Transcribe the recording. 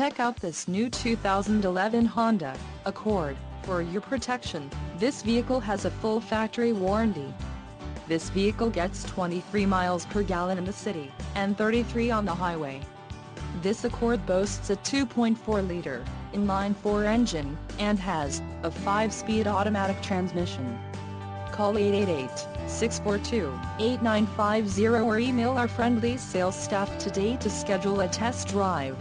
Check out this new 2011 Honda Accord. For your protection, this vehicle has a full factory warranty. This vehicle gets 23 miles per gallon in the city, and 33 on the highway. This Accord boasts a 2.4-liter, inline-four engine, and has a 5-speed automatic transmission. Call 888-642-8950 or email our friendly sales staff today to schedule a test drive.